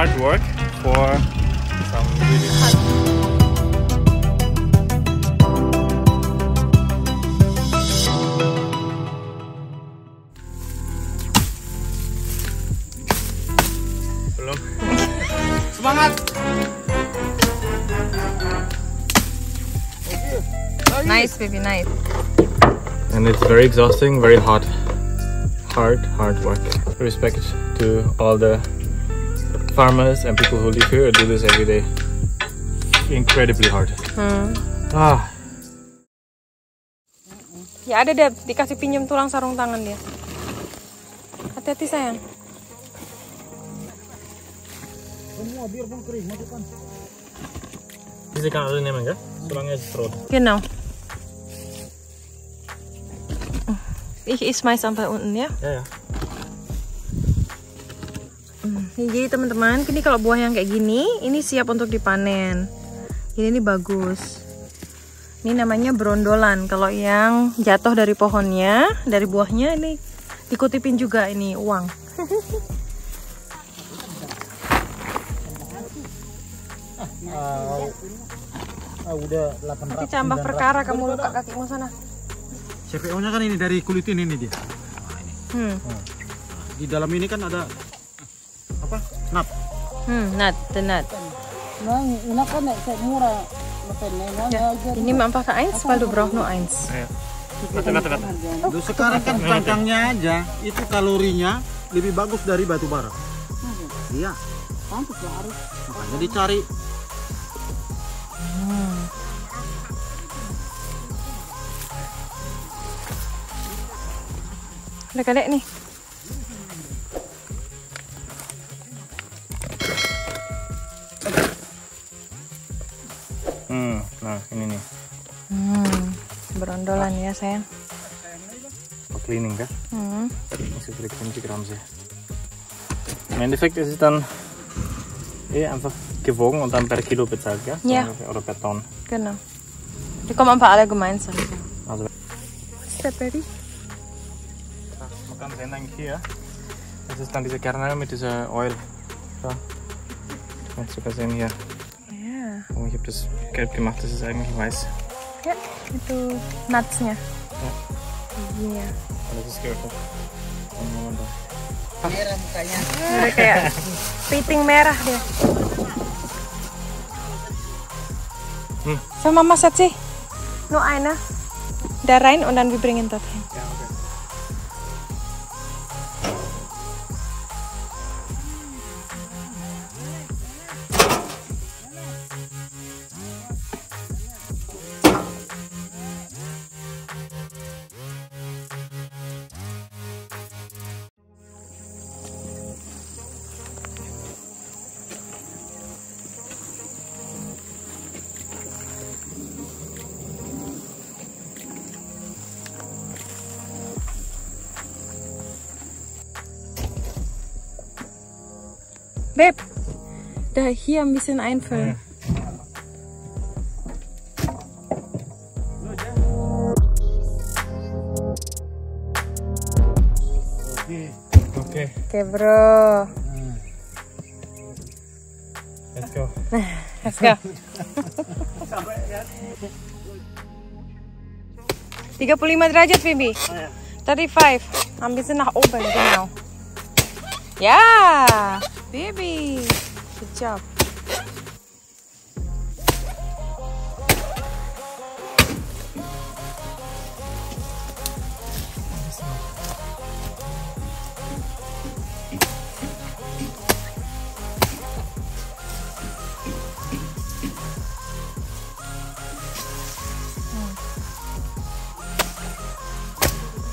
hard work for some really belum Semangat. Nice, baby, nice. and it's very exhausting very hard hard hard work respect to all the farmers and people who live here do this every day incredibly hard Hmm. ah Ya ada deh, dikasih pinjam tulang sarung tangan dia. Hati-hati sayang. Semua biar pun kering masukkan. Diese kan nehmen, gell? Solange es rot. Genau. Ich is mais sampai unten ya. Ja, ja. Nih, jadi teman-teman, ini kalau buah yang kayak gini, ini siap untuk dipanen. Jadi ini bagus. Ini namanya brondolan. Kalau yang jatuh dari pohonnya, dari buahnya ini dikutipin juga ini uang. Ah, udah 800. Nanti cambah perkara kamu luka kakimu sana. CPO-nya kan ini dari kulit ini nih dia. Hmm. Di dalam ini kan ada Nap. Hmm, nat, the nut. No Ya, ini mah pakai eins, weil du brauchst nur eins. Ayo. Warte, warte, warte. Lu sekarang kan cangkangnya aja itu kalorinya lebih bagus dari batu bara. Iya, pantas lah harus makanya dicari. Udah kadek nih. Ya sayang. Voor cleaning, gell? Muss ich vielleicht 50 Gramm sehen. Im Endeffekt ist es dann eh einfach gewogen und dann per Kilo bezahlt, gell? Ja. Oder per Tonne. Genau. Die kommen einfach alle gemeinsam. Also, Ist der Baby? man kann sehen eigentlich hier. Das ist dann diese Kerne mit dieser Oil. So. Kannst sogar sehen hier. Ja. Oh, ich habe das gelb gemacht, das ist eigentlich weiß. Ya, itu nutsnya. Ya. Iya. Aber das ist geöffnet. Und Moment da. merah mukanya. Udah kayak piting merah dia. Hmm. So Mama Setzi, nur eine. Da rein und dann wir bringen dorthin. Babe, da hier ein bisschen einfüllen. Okay, Oke bro, let's go. let's go. 35 derajat, Bibi. 35. Ein bisschen nach oben, genau. Ja, Baby. Good job.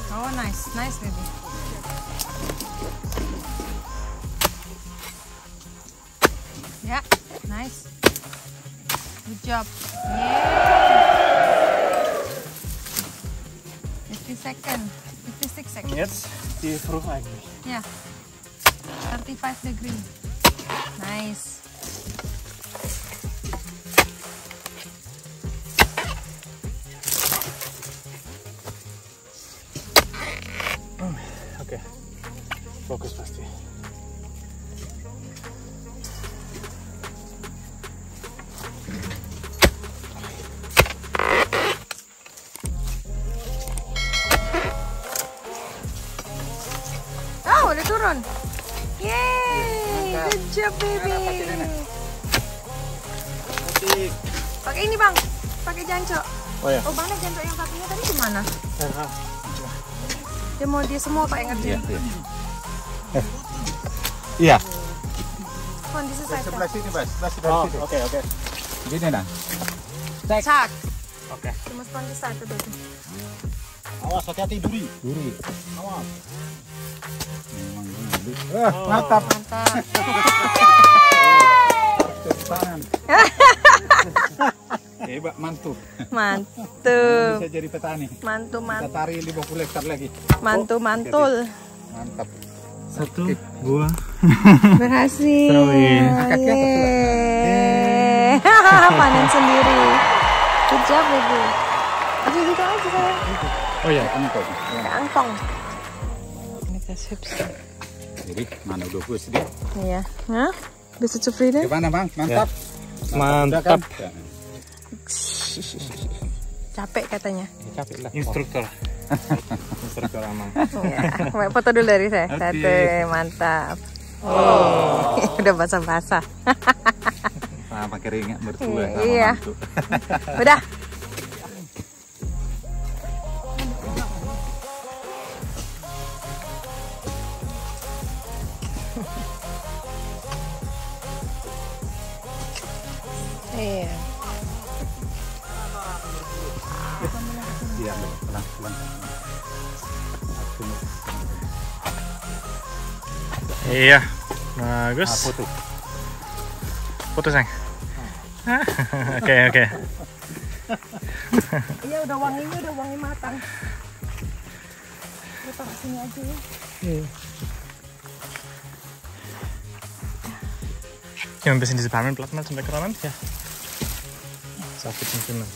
Oh, nice. Nice, baby. Frucht eigentlich. Yeah. 35 degree. Mantap, baby. Pakai ini, Bang. Pakai jancok. Oh ya. Oh, mana jancok yang satunya tadi di mana? Dia mau dia semua Pak yang ngerjain. Iya. Kondisi saya. Sebelah sini, Mas. Sebelah sini. Oh, sini. oke oke. Gini nah. Cak. Oke. Cuma kondisi satu berarti. Awas hati-hati duri. Duri. Awas. Eh, mantap. Mantap. Tangan. Hebat mantu. Mantu. Bisa jadi petani. Mantu, Kita mantu. tarik 50 hektar lagi. Mantu, mantul. Mantap. Satu buah. Berhasil. Yeay. Panen sendiri. Good job, baby. Aja gitu aja saya. Oh ya. Kayak angkong. Ini kita chips. Jadi mana udah gue sedih. Iya. Hah? Bisa zufrieden? Gimana bang? Mantap. Mantap. Udah kan? Ya. Capek katanya. Capek lah. Instruktur. Instruktur Amang. Iya. Mau foto dulu dari saya. Oke. Satu, mantap. Oh. Udah basah-basah. Nah, pakai ringat sama Iya. mantu. Udah. Iya. Iya, pelan-pelan. Iya. Bagus. Apa tuh? Foto sayang. Oke oke. Iya udah wanginya udah wangi matang. Kita taruh sini aja ya. Yang ein bisschen diese Palmenblatt mal zum Wegräumen. Ja. Ein bisschen dünner.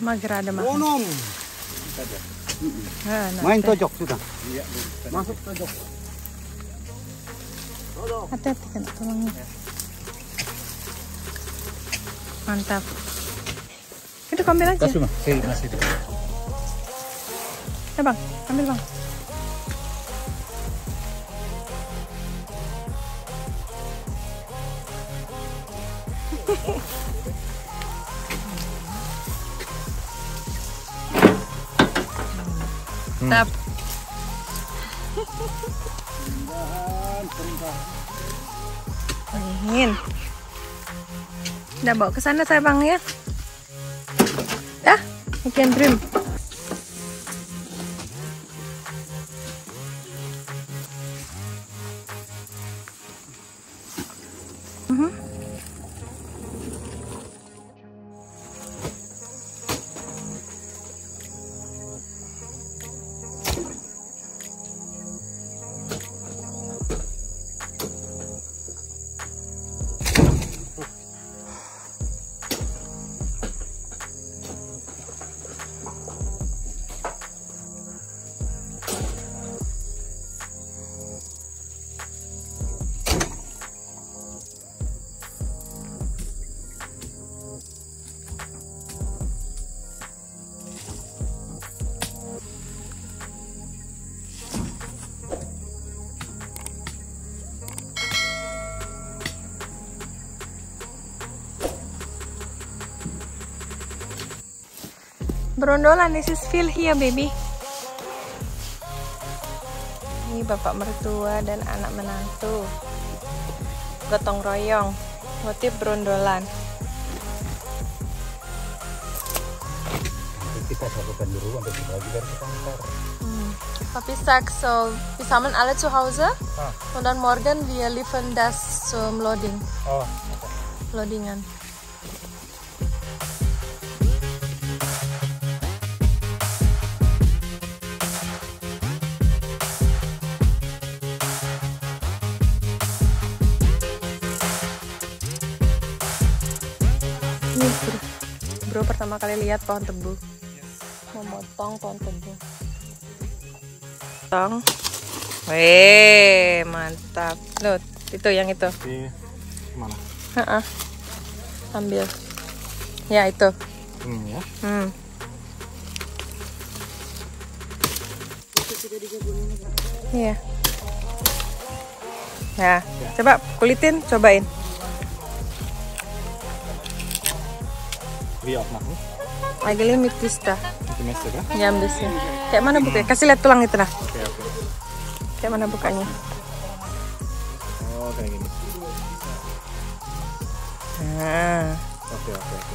Mager ada mah. Bonum. Ah, nah, Main tojok sudah. Masuk tojok. Hati-hati kena tulangnya. Mantap. Itu ambil aja. Kasih mah. Hei, masih. Ya bang, ambil bang. Dingin. Udah bawa ke sana saya bang ya. Dah, ikan dream. Berondolan, this is feel here baby. Ini bapak mertua dan anak menantu. Gotong royong, motif berondolan. Kita satukan dulu untuk dibagi dari kita ntar. Papi sagt so, wir sammeln alle zu Hause Ah. und dann morgen wir liefern das zum Loading. Oh, Loadingan. Bro pertama kali lihat pohon tebu. Memotong pohon tebu. Potong. Weh, mantap. Loh, itu yang itu. di mana? Ha-ah. Ambil. Ya itu. Ini ya. Hmm. Iya. Nah, coba kulitin, cobain. Vi öppnar. Agak mitista. Lite mer sugar. Jam desi. Kayak mana bukanya? Kasih lihat tulang itu lah. Oke, oke. Kayak mana bukanya? Oh, kayak gini. Nah, Oke, oke, oke.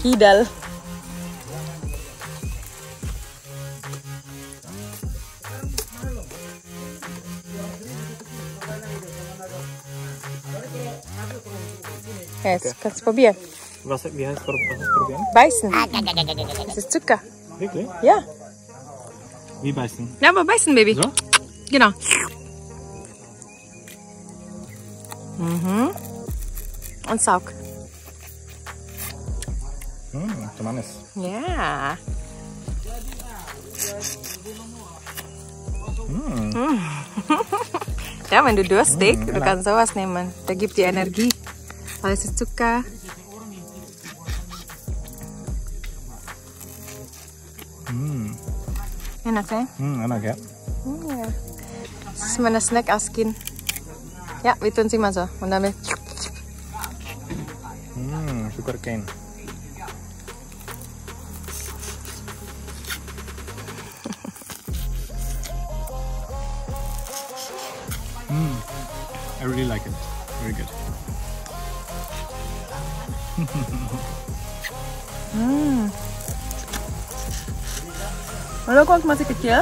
kidal. Yes, kannst du probieren. Har spor- vad har problem? Beißen. Das ist Zucker. Wirklich? Ja. Wie beißen? Ja, aber beißen, Baby. So? Genau. Mhm. Und saug. Mm, som Anis. Ja. Mm. Mm. ja, wenn du durstig, du kannst sowas nehmen. Da gibt dir Energie. Alles ist Zucker. Mm. Enak ya? Mm, enak ya? Das ist meine Snack Askin. Ja, wir tun sie mal so. Und damit. Mm, sugar cane. mm, I really like it. Very good. Dulu aku waktu masih kecil,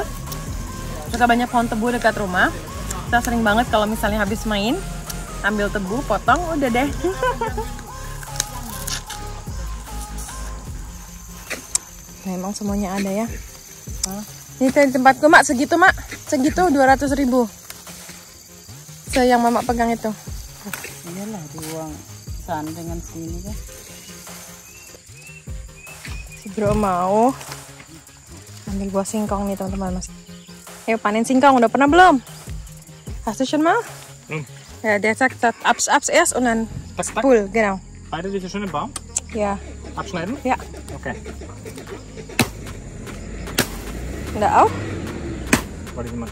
suka banyak pohon tebu dekat rumah. Kita sering banget kalau misalnya habis main, ambil tebu, potong, udah deh. Memang semuanya ada ya. Ini tadi tempatku mak segitu mak, segitu 200 ribu. Se yang mama pegang itu. Iyalah diuang sana dengan sini kan. Si bro mau ambil buah singkong nih teman-teman mas. Ayo panen singkong udah pernah belum? Hast du schon mal? Hm. Ja, der sagt, das abs abs erst und dann Tack, tack. Pull, genau. Beide diese schönen Baum Ja, abschneiden? ja. Okay. Da auch? Warte mal.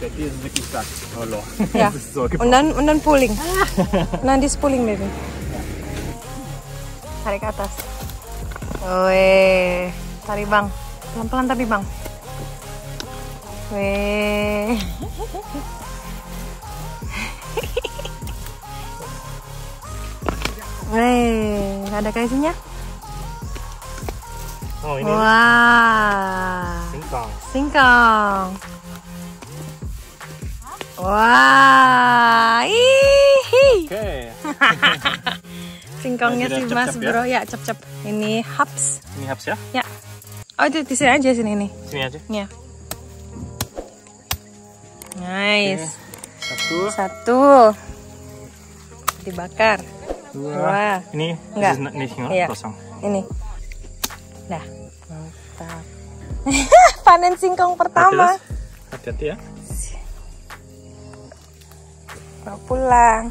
Der hier ist wirklich stark. Oh, Lord. Ja. Das ist so Und dann und dann pulling. Nanti pulling baby. Tarik ke atas. Weh, tarik bang. Pelan-pelan tapi bang. Weh. Weh, ada kaisinya? Oh, ini Wah, singkong. singkong. Wah, ihi. Oke. Singkongnya si tidak Mas ya? Bro, ya cap-cap. Ini haps. Ini habis ya? Ya. Oh, itu di sini aja sini nih. Sini aja. Ya. Nice. Satu, Satu. Dibakar. dua. Dua. Ini Enggak. ini Iya. kosong. Ini. Dah. Mantap. Panen singkong pertama. Hati-hati ya. Bawa pulang.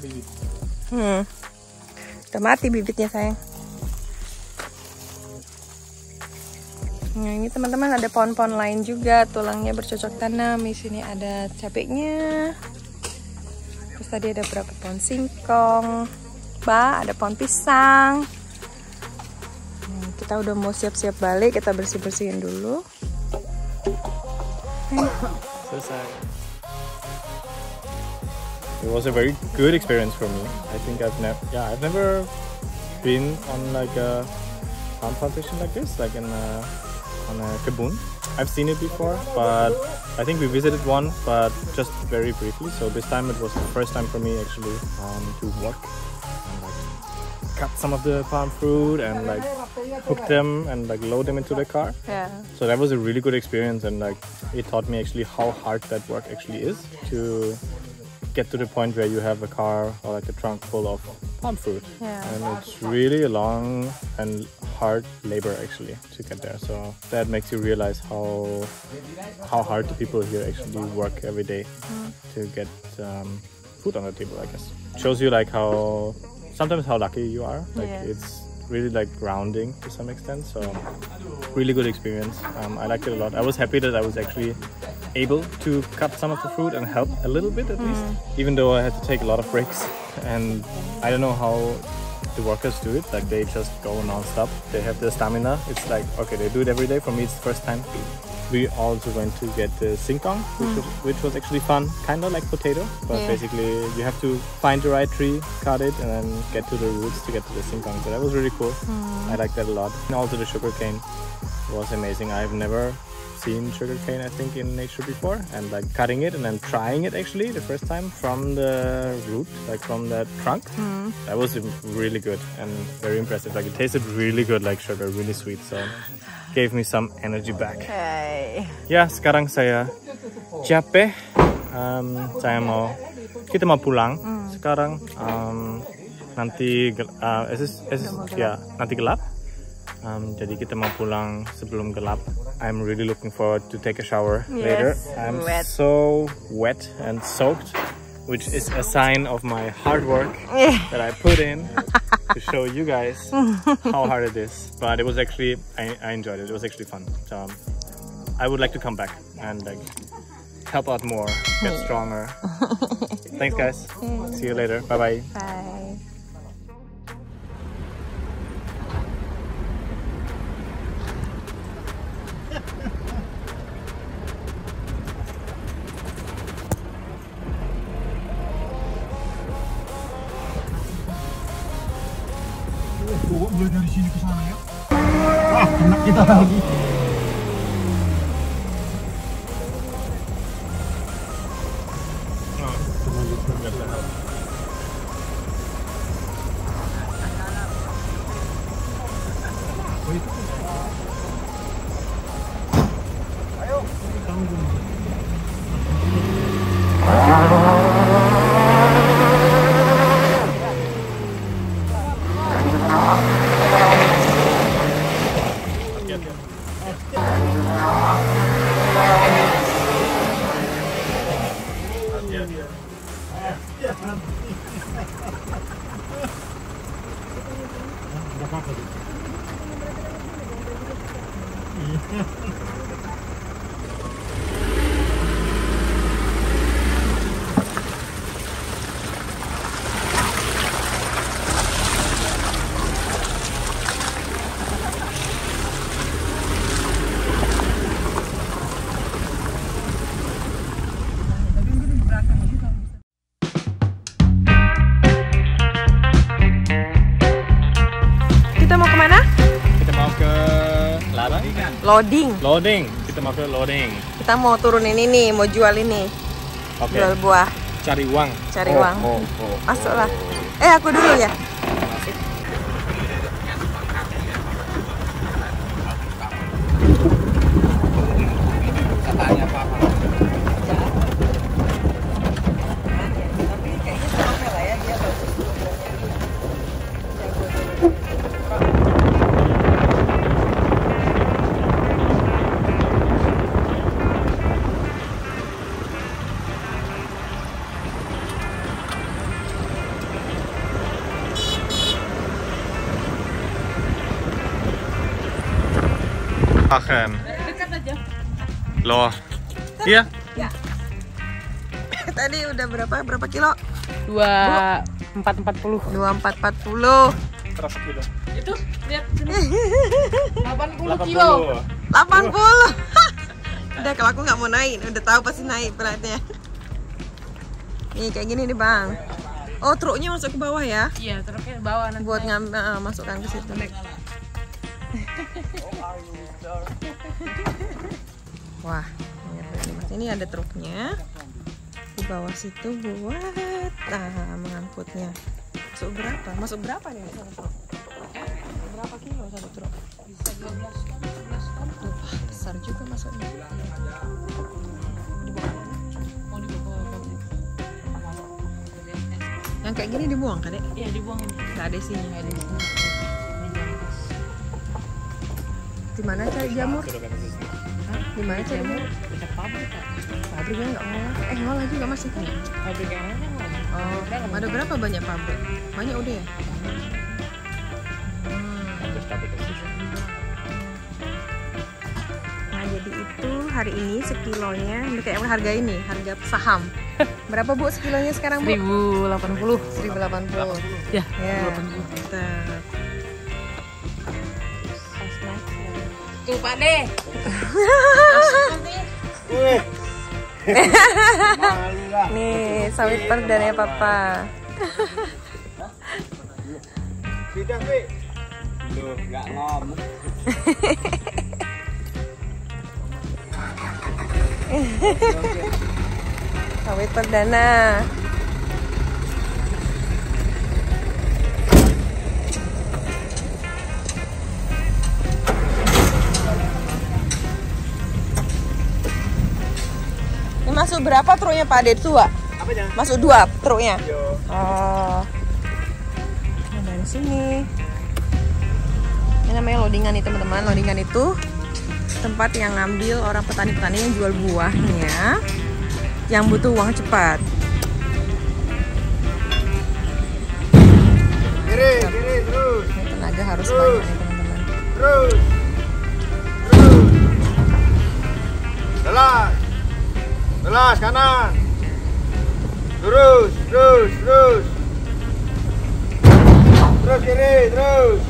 Bibit. Hmm. Udah mati bibitnya sayang. Nah ini teman-teman ada pohon-pohon lain juga tulangnya bercocok tanam. Di sini ada cabenya. Terus tadi ada berapa pohon singkong. Ba, ada pohon pisang. Hmm, kita udah mau siap-siap balik. Kita bersih-bersihin dulu. Selesai. It was a very good experience for me. I think I've never, yeah, I've never been on like a palm plantation like this, like in a, on a kebun. I've seen it before, but I think we visited one, but just very briefly. So this time it was the first time for me actually um, to like cut some of the palm fruit and like hook them and like load them into the car. Ya. So that was a really good experience, and like it taught me actually how hard that work actually is to get to the point where you have a car or like a trunk full of palm fruit. Yeah. And it's really a long and hard labor actually to get there. So that makes you realize how how hard the people here actually work every day to get um, food on the table. I guess shows you like how sometimes how lucky you are. Like Yes. it's really like grounding to some extent. So really good experience. Um, I liked it a lot. I was happy that I was actually able to cut some of the fruit and help a little bit at least, even though I had to take a lot of breaks. And I don't know how the workers do it. Like they just go non-stop. They have the stamina. It's like okay, they do it every day. For me, it's the first time. We also went to get the singtong, which, hmm. was, which was actually fun. Kind of like potato, but Yeah. basically you have to find the right tree, cut it, and then get to the roots to get to the singtong. So that was really cool. Hmm. I liked that a lot. And also the sugarcane was amazing. I've never seen sugarcane I think in nature before and like cutting it and then trying it actually the first time from the root like from the trunk hmm. that was really good and very impressive like it tasted really good like sugar really sweet so gave me some energy back. Okay. ya sekarang saya capek. Em, saya mau kita mau pulang. Sekarang Em, nanti uh, es- es- ya nanti gelap. Em, jadi kita mau pulang sebelum gelap. I'm really looking forward to take a shower later. I'm wet. so wet and soaked which is a sign of my hard work that I put in to show you guys how hard it is. But it was actually, I, I enjoyed it. It was actually fun. So um, I would like to come back and like help out more, get stronger. Thanks, guys. See you later. Bye bye. Bye. Dari sini ke sana ya. Ah, kena kita lagi. Kita Loading. Loading. Kita mau loading. Kita mau turun ini nih, mau jual ini. Oke. Jual buah. Cari uang. Cari Oh, uang. Oh, oh, Masuklah. Eh, aku dulu ya. Iya. Tadi udah berapa? Berapa kilo? dua empat empat puluh 2440. Berapa kilo? itu lihat sini delapan puluh kilo 80. udah kalau aku nggak mau naik, udah tahu pasti naik beratnya. Nih kayak gini nih, Bang. Oh, truknya masuk ke bawah ya? iya truknya bawa nanti Buat ngam eh, masukkan ke situ. Wah, ini, ada truknya. Di bawah situ buat nah, mengangkutnya. Masuk berapa? Masuk berapa nih satu truk? Berapa kilo satu truk? bisa 12 ton 11 ton Duh, wah, besar juga masuknya. Yang kayak gini dibuang kan, Dek? iya dibuang ini Nggak ada isinya. nggak ada jangkas Di mana cari jamur? Di mana cari jamur? pabrik ya? oh, eh, iya, kan? Oh, nggak mau. Eh ngolah lagi masih kan? Pabriknya yang mana Oh, ada berapa banyak pabrik? Banyak udah ya? Hmm. Nah jadi itu hari ini sekilonya, ini kayak harga ini, harga saham. Berapa bu sekilonya sekarang bu? 1080 1080 Ya, ya. 1080 Tuh Pak deh Lah. Nih, sawit perdananya Papa. Sudah, Pi. Loh, nggak ngomong. Sawit perdana. Ini masuk berapa truknya Pak Ade? Dua? Apanya? Masuk dua truknya? Yo. Oh. Nah, dari sini. Ini namanya loadingan nih teman-teman. Loadingan itu tempat yang ngambil orang petani-petani yang jual buahnya yang butuh uang cepat. Kiri, kiri, terus. Ini tenaga harus banyak nih teman-teman. Terus. Terus. Telas. Telas kanan. Terus, terus, terus. Terus kiri, terus.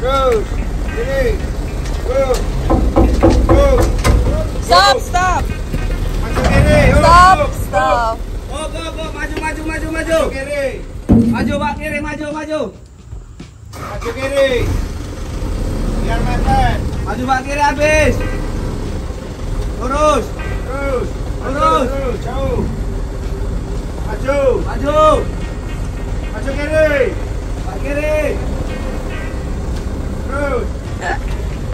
Terus. Kiri. Terus. Terus. Stop, stop, Masuk kiri. Stop, stop. Oh, go, go, maju, maju, maju, maju. Kiri. Maju, Pak, kiri, maju, maju. Masuk kiri. Biar mepet. Maju, Pak, kiri, habis. Lurus, Terus. Terus. Terus. Jauh. Maju. maju. Masuk kiri. Pak, kiri. Terus.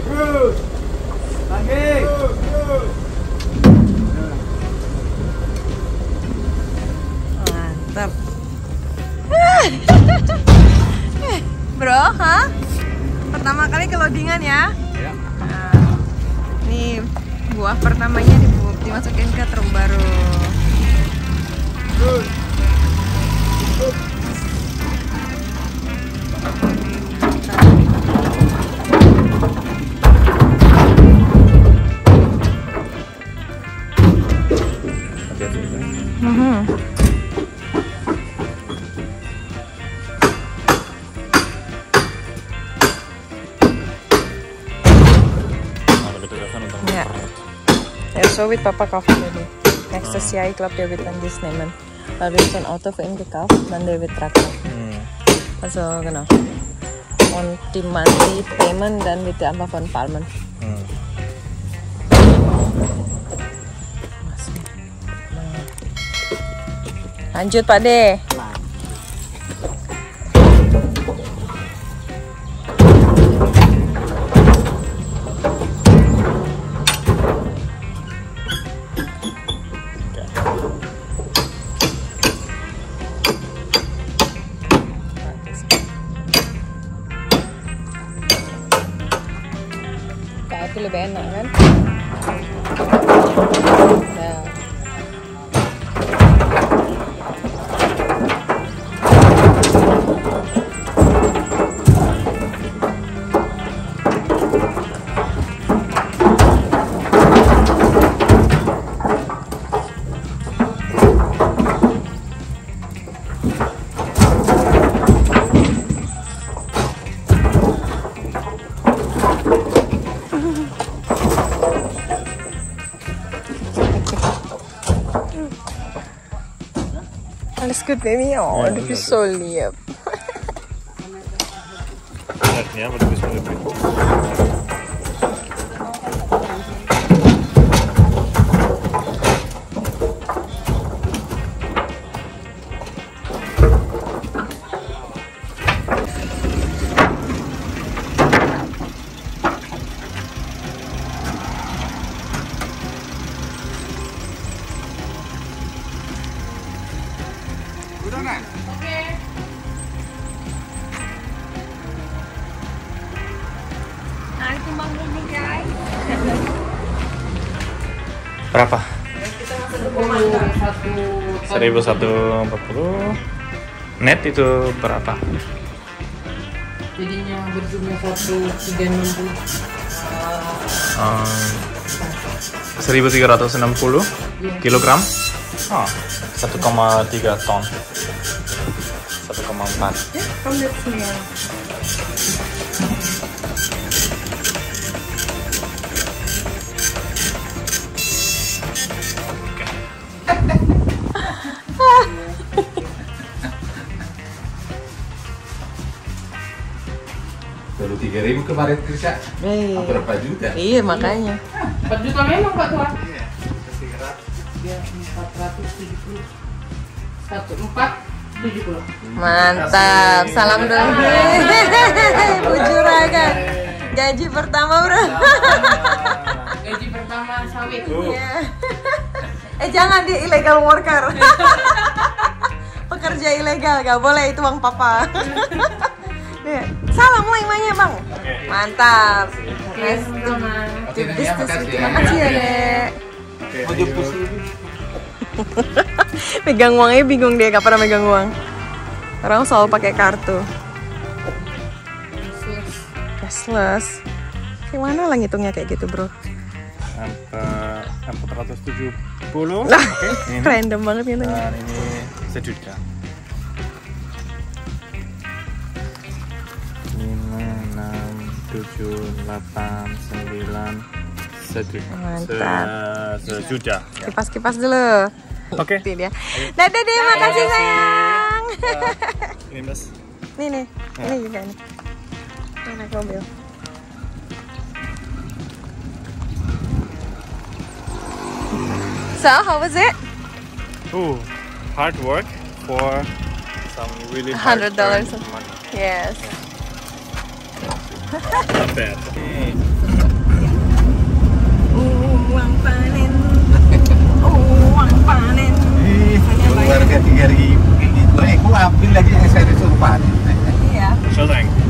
Terus. Lagi. Terus. Terus. Mantap. Bro, ha? Pertama kali ke loadingan ya? Ya. Nah, ini buah pertamanya dibu- dimasukin ke truk baru. Hati-hati. Mhm. Jag såg vid pappa kaffe nu. Säger jag klart jag vet en Disney men har vi sån auto för inte kaffe men det vet traktor. Hmm. Alltså genau. Und die monthly payment dann wird einfach von Palmen. Hmm. Lanjut Pak De. Alles gut, Baby? Oh, Udah, Nak? Berapa? 1140 Net itu berapa? Jadinya berjumlah satu tiga enam puluh. Um, 1360 kilogram. Oh, 1,3 ton. 1,4. Come let's smell. Baru 3000 kemarin kerja. Eh, Berapa juta? iya makanya. 4 juta memang Pak Tua. Iya, Ya, 470. 1470. Mantap. Salam dulu. Bu Juragan. Gaji pertama, Bro. Gaji pertama sawit. Iya. eh jangan dia illegal worker. Pekerja ilegal gak boleh itu uang papa. Salam lah imanya bang. Mantap. Nice to ya, makasih with you. ya. Makasih ya dek. Megang uangnya bingung dia gak pernah megang uang. Orang selalu pakai kartu. Cashless. Gimana lah ngitungnya kayak gitu bro? Empat 470. Lah, Oke, ini. random banget ngitungnya. Dan ini sejuta. Lima, enam, tujuh, delapan, sembilan, sejuta. Mantap. Se- sejuta. ya. Kipas-kipas dulu. Oke. Itu dia. Dadah deh, makasih sayang. Ini mas. nih nih, ini juga nih. Ini naik mobil. So, how was it? Ooh, hard work for some really hard $100 money. Yes. Not bad. Uang panen. Uang panen. keluarga 3000 gitu. Eh, gua ambil lagi yang saya disuruh panen. Iya. Shotang.